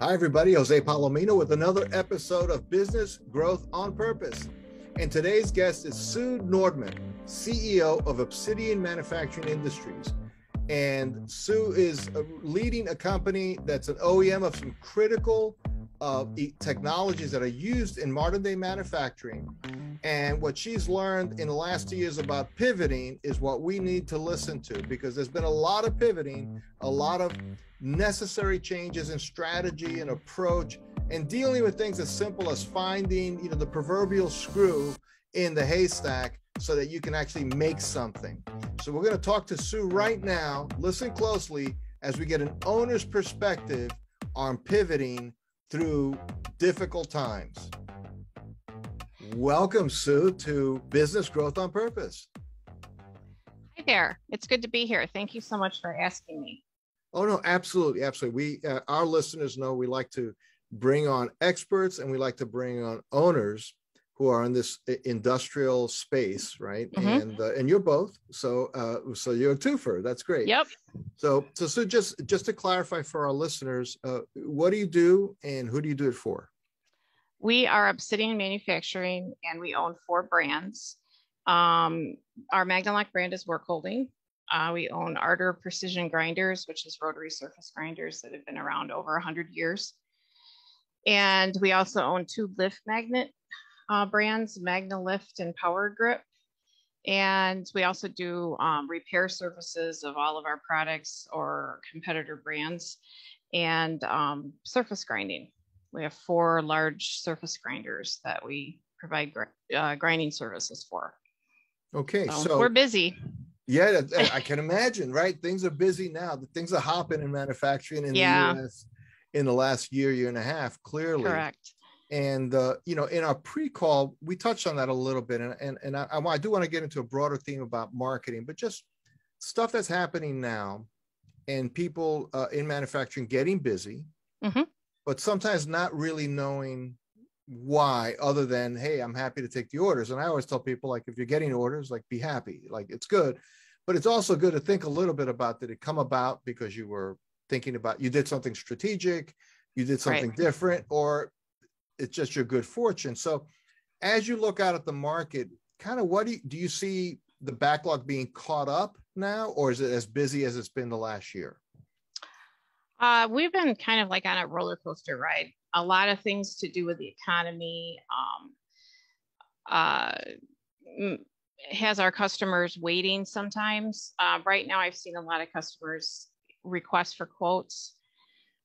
Hi, everybody. Jose Palomino with another episode of Business Growth on Purpose. And today's guest is Sue Nordman, CEO of Obsidian Manufacturing Industries. And Sue is leading a company that's an OEM of some critical uh, technologies that are used in modern day manufacturing. And what she's learned in the last two years about pivoting is what we need to listen to because there's been a lot of pivoting, a lot of necessary changes in strategy and approach, and dealing with things as simple as finding, you know, the proverbial screw in the haystack so that you can actually make something. So we're going to talk to Sue right now. Listen closely as we get an owner's perspective on pivoting through difficult times. Welcome, Sue, to Business Growth on Purpose. Hi there. It's good to be here. Thank you so much for asking me. Oh no, absolutely, absolutely. We, uh, our listeners know we like to bring on experts and we like to bring on owners who are in this industrial space, right? Mm-hmm. And uh, and you're both, so uh, so you're a twofer. That's great. Yep. So so so just just to clarify for our listeners, uh, what do you do and who do you do it for? We are Obsidian Manufacturing, and we own four brands. Um, our Magnalock brand is Work Holding. Uh, we own Arter Precision Grinders, which is rotary surface grinders that have been around over 100 years. And we also own two lift magnet uh, brands, MagnaLift and Power Grip. And we also do um, repair services of all of our products or competitor brands and um, surface grinding. We have four large surface grinders that we provide gr- uh, grinding services for. Okay, so, so we're busy. Yeah, I can imagine, right? Things are busy now. The things are hopping in manufacturing in yeah. the US in the last year, year and a half, clearly. Correct. And uh, you know, in our pre-call, we touched on that a little bit, and and and I, I do want to get into a broader theme about marketing, but just stuff that's happening now, and people uh, in manufacturing getting busy, mm-hmm. but sometimes not really knowing why other than hey i'm happy to take the orders and i always tell people like if you're getting orders like be happy like it's good but it's also good to think a little bit about did it come about because you were thinking about you did something strategic you did something right. different or it's just your good fortune so as you look out at the market kind of what do you, do you see the backlog being caught up now or is it as busy as it's been the last year uh, we've been kind of like on a roller coaster ride a lot of things to do with the economy. Um, uh, has our customers waiting sometimes. Uh, right now, I've seen a lot of customers request for quotes,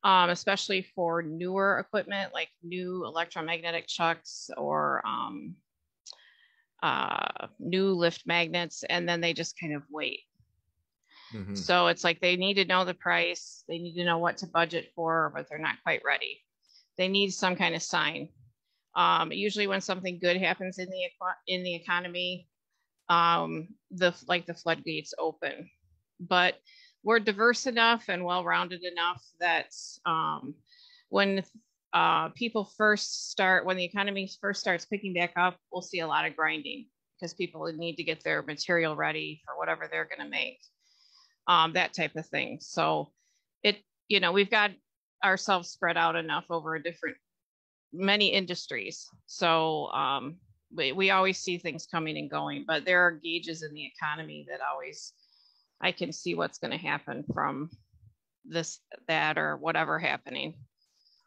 um, especially for newer equipment like new electromagnetic chucks or um, uh, new lift magnets, and then they just kind of wait. Mm-hmm. So it's like they need to know the price, they need to know what to budget for, but they're not quite ready they need some kind of sign. Um, usually, when something good happens in the in the economy, um, the like the floodgates open. But we're diverse enough and well-rounded enough that um, when uh, people first start, when the economy first starts picking back up, we'll see a lot of grinding because people need to get their material ready for whatever they're going to make, um, that type of thing. So it, you know, we've got ourselves spread out enough over a different many industries. So um, we, we always see things coming and going, but there are gauges in the economy that always I can see what's going to happen from this, that, or whatever happening.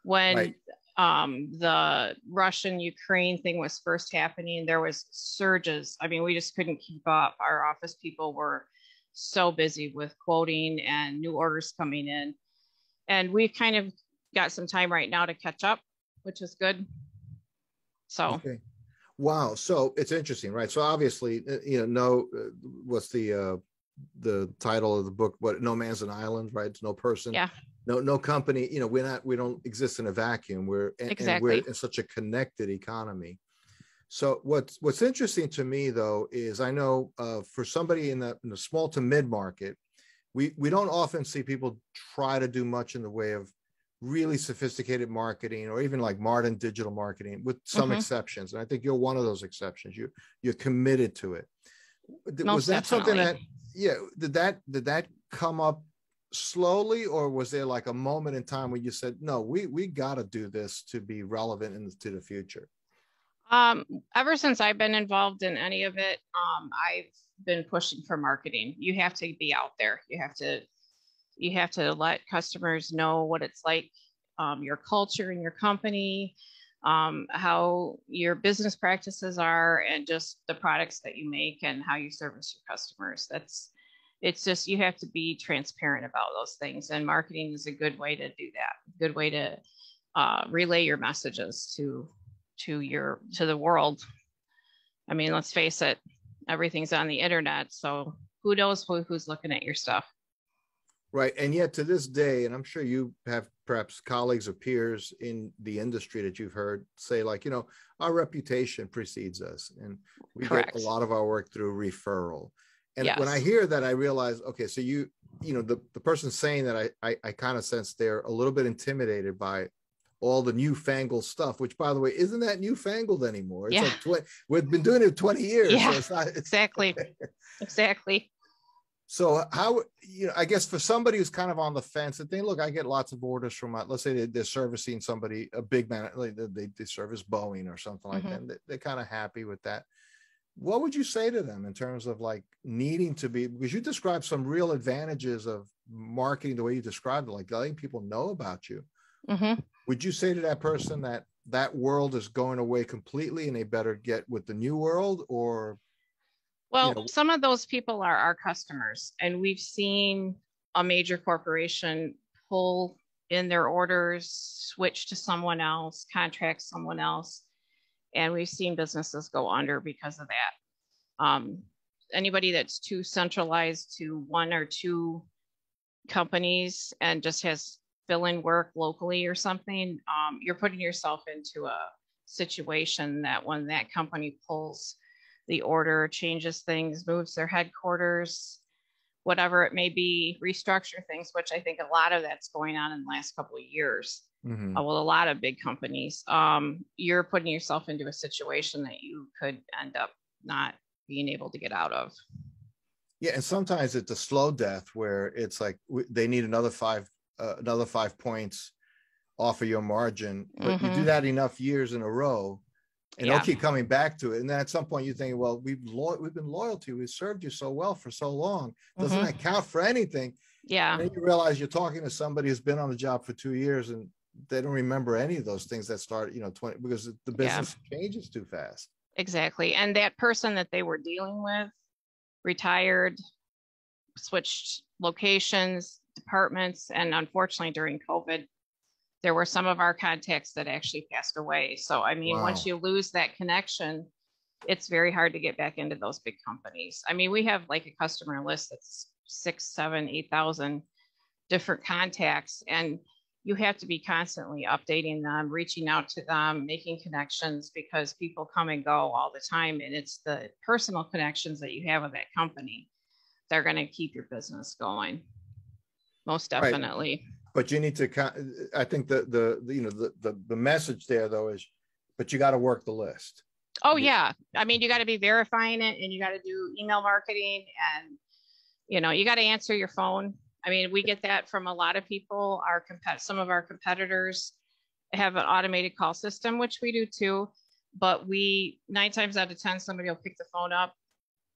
When right. um, the Russian Ukraine thing was first happening, there was surges. I mean, we just couldn't keep up. Our office people were so busy with quoting and new orders coming in and we've kind of got some time right now to catch up, which is good. So. Okay. Wow. So it's interesting, right? So obviously, uh, you know, no, uh, what's the uh, the title of the book? What? No man's an island, right? It's no person. Yeah. No, no company. You know, we're not. We don't exist in a vacuum. We're exactly. and we're in such a connected economy. So what's what's interesting to me though is I know uh, for somebody in the in the small to mid market, we we don't often see people try to do much in the way of really sophisticated marketing or even like modern digital marketing with some mm-hmm. exceptions and i think you're one of those exceptions you you're committed to it Most was that definitely. something that yeah did that did that come up slowly or was there like a moment in time when you said no we we got to do this to be relevant into the future um ever since i've been involved in any of it um i've been pushing for marketing. You have to be out there. You have to you have to let customers know what it's like um, your culture and your company um, how your business practices are and just the products that you make and how you service your customers. That's it's just you have to be transparent about those things and marketing is a good way to do that. Good way to uh, relay your messages to to your to the world. I mean let's face it everything's on the internet so who knows who, who's looking at your stuff right and yet to this day and i'm sure you have perhaps colleagues or peers in the industry that you've heard say like you know our reputation precedes us and we Correct. get a lot of our work through referral and yes. when I hear that, I realize, okay, so you, you know, the, the person saying that I, I, I kind of sense they're a little bit intimidated by all the newfangled stuff, which by the way, isn't that newfangled anymore? It's yeah. like 20, we've been doing it 20 years. Yeah, so it's not, it's, exactly. exactly. So how, you know, I guess for somebody who's kind of on the fence and think, look, I get lots of orders from, uh, let's say they're servicing somebody, a big man, like they, they service Boeing or something like mm-hmm. that. They're kind of happy with that what would you say to them in terms of like needing to be because you described some real advantages of marketing the way you described it like letting people know about you mm-hmm. would you say to that person that that world is going away completely and they better get with the new world or well you know, some of those people are our customers and we've seen a major corporation pull in their orders switch to someone else contract someone else and we've seen businesses go under because of that. Um, anybody that's too centralized to one or two companies and just has fill-in work locally or something, um, you're putting yourself into a situation that when that company pulls the order, changes things, moves their headquarters, whatever it may be, restructure things, which I think a lot of that's going on in the last couple of years mm-hmm. uh, well, a lot of big companies, um, you're putting yourself into a situation that you could end up not being able to get out of. Yeah, and sometimes it's a slow death where it's like they need another five, uh, another five points off of your margin, but mm-hmm. you do mm-hmm. that enough years in a row, and yeah. they'll keep coming back to it. And then at some point you think, well, we've lo- we've been loyal to you, we've served you so well for so long. Doesn't mm-hmm. that count for anything? Yeah. And then you realize you're talking to somebody who's been on the job for two years and they don't remember any of those things that start, you know, 20 because the business yeah. changes too fast. Exactly. And that person that they were dealing with retired, switched locations, departments, and unfortunately during COVID, there were some of our contacts that actually passed away. So I mean, wow. once you lose that connection, it's very hard to get back into those big companies. I mean, we have like a customer list that's six, seven, eight thousand different contacts, and you have to be constantly updating them, reaching out to them, making connections because people come and go all the time. And it's the personal connections that you have with that company that are going to keep your business going. Most definitely. Right. But you need to, I think the, the, the you know, the, the, the message there though is, but you got to work the list. Oh yeah. I mean, you got to be verifying it and you got to do email marketing and, you know, you got to answer your phone I mean, we get that from a lot of people. Our compet- some of our competitors have an automated call system, which we do too. But we nine times out of ten, somebody will pick the phone up.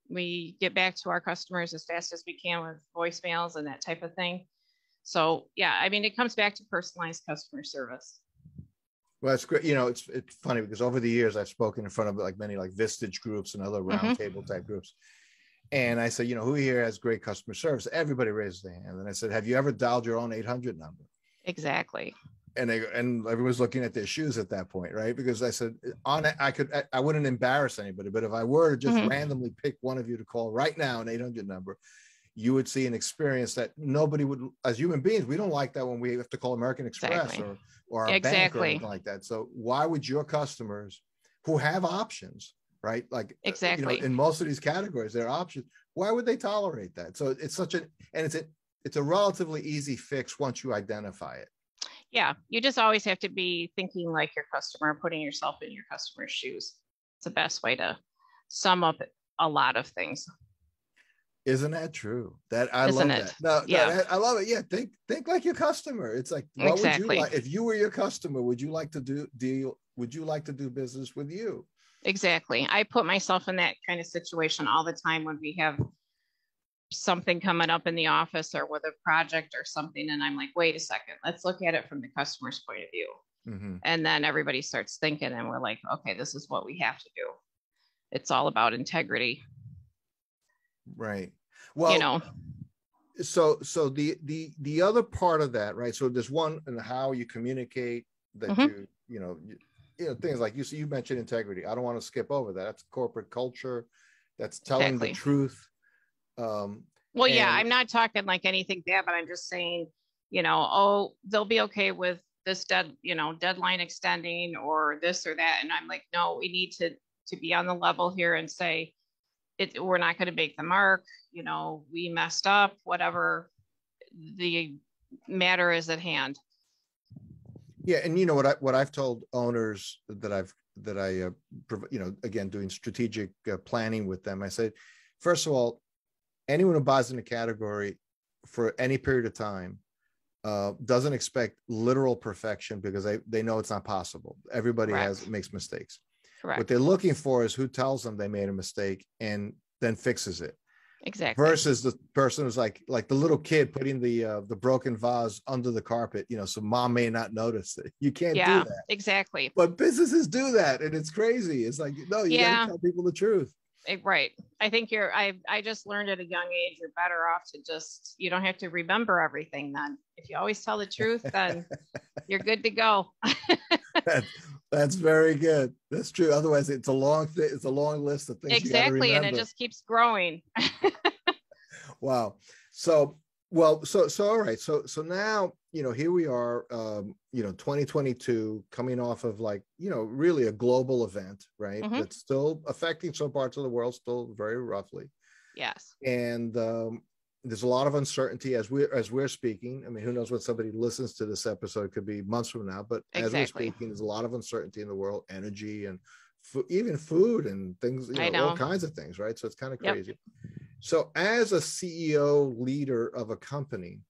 We get back to our customers as fast as we can with voicemails and that type of thing. So yeah, I mean, it comes back to personalized customer service. Well, that's great. You know, it's it's funny because over the years I've spoken in front of like many like Vistage groups and other mm-hmm. roundtable mm-hmm. type groups, and I said, you know, who here has great customer service? Everybody raised their hand. And I said, have you ever dialed your own 800 number? Exactly. And they and everyone's looking at their shoes at that point, right? Because I said on I could I wouldn't embarrass anybody, but if I were to just mm-hmm. randomly pick one of you to call right now an 800 number, you would see an experience that nobody would as human beings we don't like that when we have to call american express exactly. or or our exactly. bank or anything like that so why would your customers who have options right? Like exactly you know, in most of these categories, there are options. Why would they tolerate that? So it's such an and it's a it's a relatively easy fix once you identify it. Yeah, you just always have to be thinking like your customer, putting yourself in your customer's shoes. It's the best way to sum up a lot of things. Isn't that true? That I Isn't love it? that. No, Yeah. no, I love it. Yeah, think think like your customer. It's like what would you like if you were your customer? Would you like to do deal? Would you like to do business with you? Exactly. I put myself in that kind of situation all the time when we have something coming up in the office or with a project or something. And I'm like, wait a second, let's look at it from the customer's point of view. Mhm. And then everybody starts thinking, and we're like, okay, this is what we have to do. It's all about integrity, Right. Well, you know. so so the the the other part of that, right? So there's one and how you communicate that Mhm. you you know you, you know things like you see you mentioned integrity. I don't want to skip over that. That's corporate culture. That's telling Exactly. the truth. Um, Well, yeah, I'm not talking like anything bad, but I'm just saying, you know, oh, they'll be okay with this dead, you know, deadline extending or this or that. And I'm like, no, we need to to be on the level here and say it we're not going to make the mark, you know, we messed up, whatever the matter is at hand. Yeah, and you know what I what I've told owners that I've that I uh, prov- you know again doing strategic uh, planning with them. I said, first of all, anyone who buys in a category for any period of time uh, doesn't expect literal perfection because they they know it's not possible. Everybody has makes mistakes. What they're looking for is who tells them they made a mistake and then fixes it Exactly. versus the person who's like like the little kid putting the uh, the broken vase under the carpet you know so mom may not notice it you can't yeah, do that exactly. but businesses do that and it's crazy it's like no you Yeah. gotta tell people the truth Eh, Right. I think you're I I just learned at a young age you're better off to just you don't have to remember everything then. If you always tell the truth, then you're good to go. That- that's very good that's true otherwise it's a long thing it's a long list of things you exactly. And it just keeps growing. wow so well so so all right so so now you know here we are um you know 2022 coming off of like you know really a global event right Mhm. that's still affecting some parts of the world still very roughly yes. and um there's a lot of uncertainty as we're as we're speaking. I mean who knows what somebody listens to this episode could be months from now but as we're speaking there's a lot of uncertainty in the world energy and fo- even food and things you know, I all kinds of things right? So it's kind of Yep. crazy. So as a ceo leader of a company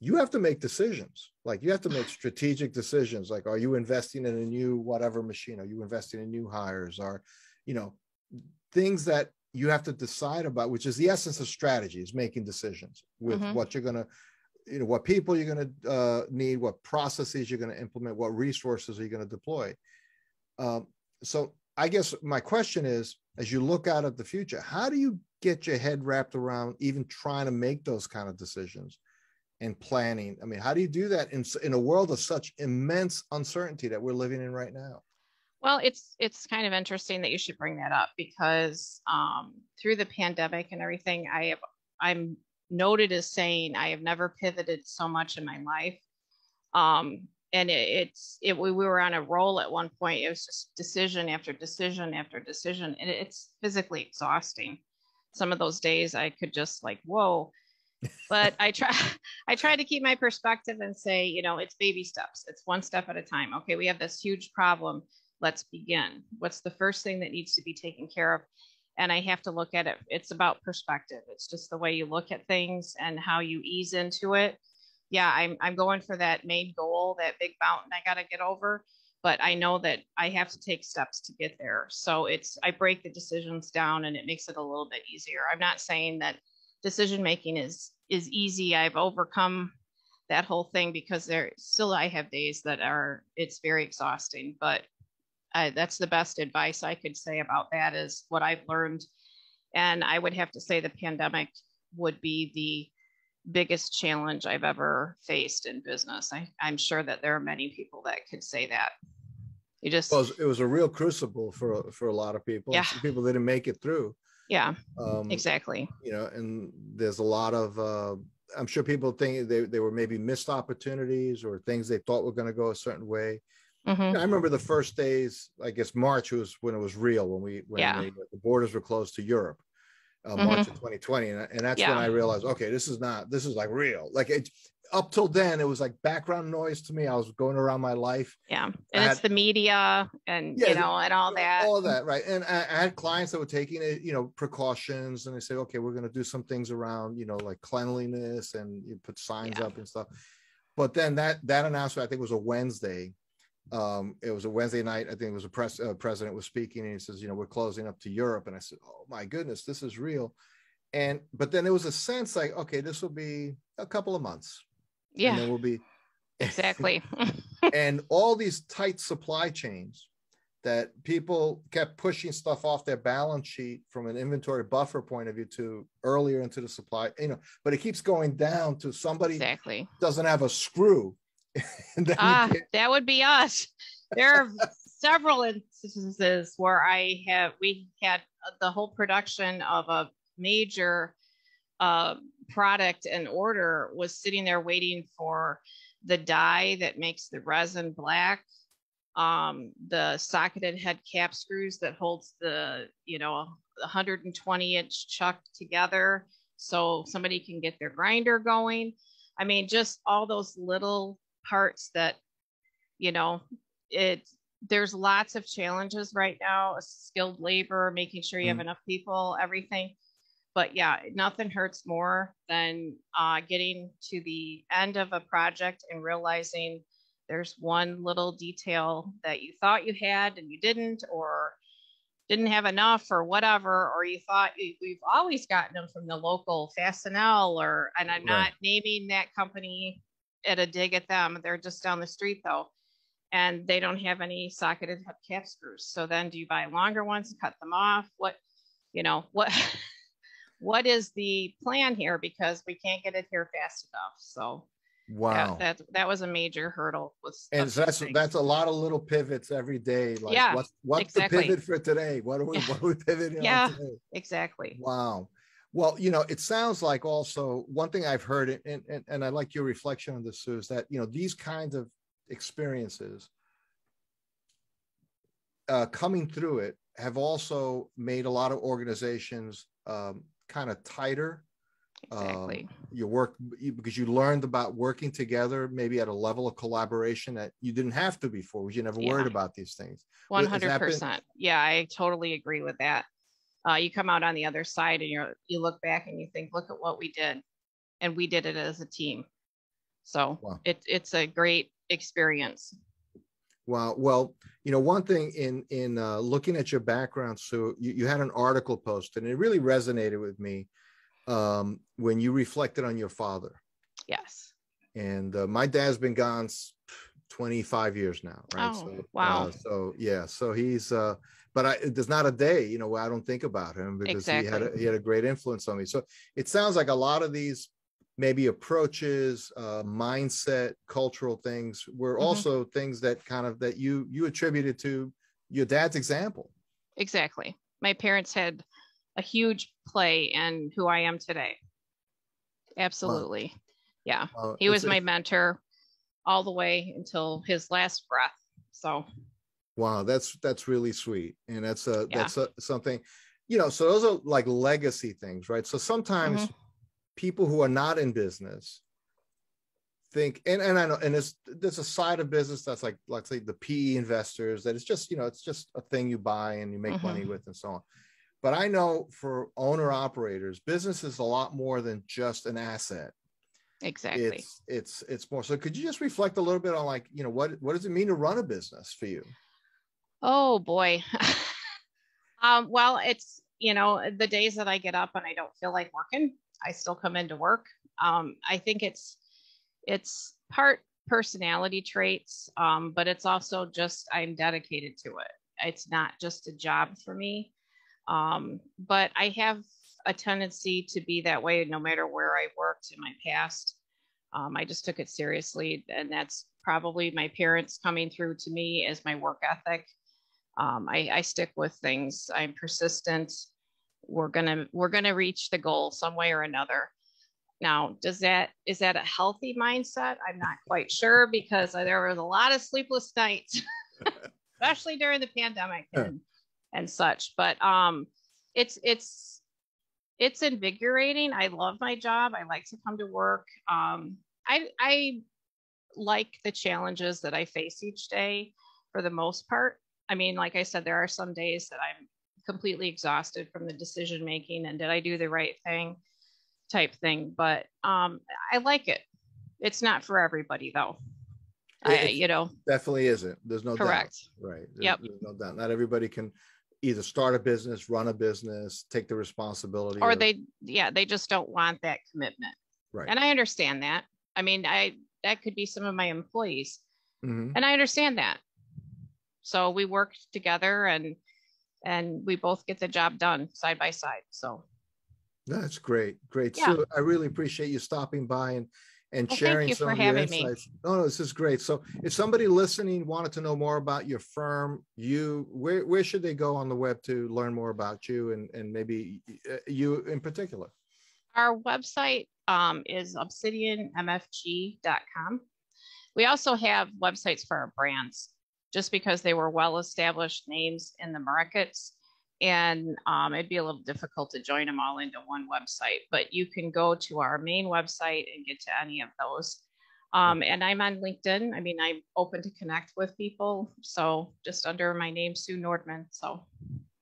you have to make decisions. Like you have to make strategic decisions. Like are you investing in a new whatever machine? Are you investing in new hires? Are you know things that you have to decide about which is the essence of strategy is making decisions with Mhm. what you're going to you know what people you're going to uh, need what processes you're going to implement what resources are you going to deploy. Um, so i guess my question is as you look out at the future how do you get your head wrapped around even trying to make those kind of decisions and planning? I mean how do you do that in, in a world of such immense uncertainty that we're living in right now Well, it's it's kind of interesting that you should bring that up because um, through the pandemic and everything, I have I'm noted as saying I have never pivoted so much in my life. Um, and it, it's it we, we were on a roll at one point. It was just decision after decision after decision, and it's physically exhausting. Some of those days I could just like whoa. But I try I try to keep my perspective and say, you know, it's baby steps. It's one step at a time. Okay, we have this huge problem let's begin. What's the first thing that needs to be taken care of? And I have to look at it. It's about perspective. It's just the way you look at things and how you ease into it. Yeah, I'm I'm going for that main goal, that big mountain I got to get over, but I know that I have to take steps to get there. So it's I break the decisions down and it makes it a little bit easier. I'm not saying that decision making is is easy. I've overcome that whole thing because there still I have days that are it's very exhausting, but uh, that's the best advice I could say about that is what I've learned. And I would have to say the pandemic would be the biggest challenge I've ever faced in business. I, I'm sure that there are many people that could say that. You just, well, it was, it was a real crucible for for a lot of people Yeah. Some people didn't make it through yeah, um exactly. you know and there's a lot of uh i'm sure people think they, they were maybe missed opportunities or things they thought were going to go a certain way Mhm. i remember the first days i guess march was when it was real when we when Yeah. the, the borders were closed to europe uh, March of 2020, and, and that's when I realized, okay, this is not this is like real. Like it, up till then, it was like background noise to me. I was going around my life, Yeah. And it's the media and, Yeah, you know, and all that. all that, right? And I, I had clients that were taking it, you know, precautions, and they said, okay, we're going to do some things around, you know, like cleanliness, and you put signs Yeah. up and stuff. But then that that announcement, I think, was a Wednesday. Um, it was a Wednesday night. I think it was a press uh, president was speaking, and he says, you know, we're closing up to Europe, and I said, oh my goodness, this is real. And but then there was a sense like, okay, this will be a couple of months, and yeah, then we'll be exactly. and all these tight supply chains that people kept pushing stuff off their balance sheet from an inventory buffer point of view to earlier into the supply you know but it keeps going down to somebody exactly. doesn't have a screw and Ah, that would be us. There are several instances where I have we had the whole production of a major uh, product and order was sitting there waiting for the dye that makes the resin black, um, the socketed head cap screws that holds the you know 120 inch chuck together so somebody can get their grinder going. I mean, just all those little parts that you know it there's lots of challenges right now skilled labor making sure you have Mm. enough people everything but yeah nothing hurts more than uh, getting to the end of a project and realizing there's one little detail that you thought you had and you didn't or didn't have enough or whatever or you thought we've always gotten them from the local fastenal or and i'm Right. not naming that company at a dig at them they're just down the street though and they don't have any socketed cap screws so then do you buy longer ones and cut them off what you know what what is the plan here because we can't get it here fast enough so wow that, that that was a major hurdle with and so that's things. that's a lot of little pivots every day like Yeah, what's what's exactly. the pivot for today what are we what are we pivoting Yeah. on today exactly Wow. Well, you know, it sounds like also one thing I've heard, and, and, and I like your reflection on this, Sue, is that, you know, these kinds of experiences uh, coming through it have also made a lot of organizations um, kind of tighter. exactly Um, you work you- because you learned about working together, maybe at a level of collaboration that you didn't have to before, because you never worried about these things. One hundred percent. Yeah, I totally agree with that. Uh, you come out on the other side and you're you look back and you think, look at what we did, and we did it as a team. So Wow. it it's a great experience. Wow. Well, you know, one thing in in uh, looking at your background, so you, you had an article posted, and it really resonated with me um, when you reflected on your father. Yes. And uh, my dad's been gone 25 years now, right? Oh, wow. Uh, so yeah, so he's. Uh, but I, there's not a day, you know, where I don't think about him because he had a, he had a great influence on me. So it sounds like a lot of these maybe approaches, uh, mindset, cultural things were Mhm. also things that kind of that you you attributed to your dad's example. Exactly. My parents had a huge play in who I am today. Absolutely. Yeah. Uh, He was my mentor all the way until his last breath. So Wow, that's that's really sweet, and that's a Yeah. that's a, something, you know. So those are like legacy things, right? So sometimes Mm-hmm. people who are not in business think, and and I know, and there's there's a side of business that's like let's say the PE investors that it's just you know it's just a thing you buy and you make Mhm. money with and so on. But I know for owner operators, business is a lot more than just an asset. Exactly. It's it's it's more. So could you just reflect a little bit on like you know what what does it mean to run a business for you? Oh boy. um, well, it's you know the days that I get up and I don't feel like working, I still come into work. Um, I think it's it's part personality traits, um, but it's also just I'm dedicated to it. It's not just a job for me. Um, but I have a tendency to be that way no matter where I worked in my past. Um, I just took it seriously, and that's probably my parents coming through to me as my work ethic. Um, I, I stick with things. I'm persistent. We're gonna we're gonna reach the goal some way or another. Now does that is that a healthy mindset? I'm not quite sure because there was a lot of sleepless nights especially during the pandemic and, and such but um it's it's it's invigorating. I love my job. I like to come to work. Um, I I like the challenges that I face each day for the most part. I mean, like I said, there are some days that I'm completely exhausted from the decision making and did I do the right thing type thing. But um, I like it. It's not for everybody though. I, you know, definitely isn't. There's no correct. Doubt. Right. There's, yep. There's no doubt. Not everybody can either start a business, run a business, take the responsibility, or of, they, yeah, they just don't want that commitment. Right. And I understand that. I mean, I that could be some of my employees, mm-hmm. and I understand that. So we work together, and and we both get the job done side by side. So that's great, great. Yeah. So I really appreciate you stopping by and and well, sharing thank you some for of having your insights. Me. No, no, this is great. So if somebody listening wanted to know more about your firm, you where where should they go on the web to learn more about you and and maybe uh, you in particular? Our website um, is obsidianmfg.com. We also have websites for our brands just because they were well established names in the markets and um, it'd be a little difficult to join them all into one website. But you can go to our main website and get to any of those. Um, and I'm on LinkedIn. I mean, I'm open to connect with people. So just under my name, Sue Nordman. So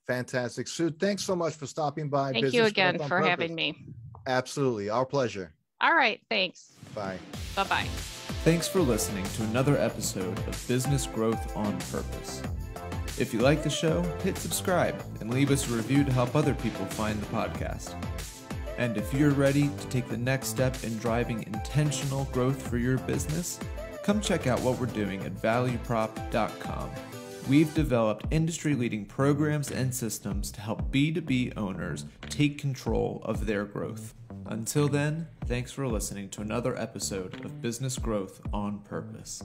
fantastic. Sue, thanks so much for stopping by. Thank Business you again for purpose. having me. Absolutely. Our pleasure. All right. Thanks. Bye. Bye bye. Thanks for listening to another episode of Business Growth on Purpose. If you like the show, hit subscribe and leave us a review to help other people find the podcast. And if you're ready to take the next step in driving intentional growth for your business, come check out what we're doing at valueprop.com. We've developed industry leading programs and systems to help B2B owners take control of their growth. Until then, thanks for listening to another episode of Business Growth on Purpose.